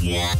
Yeah.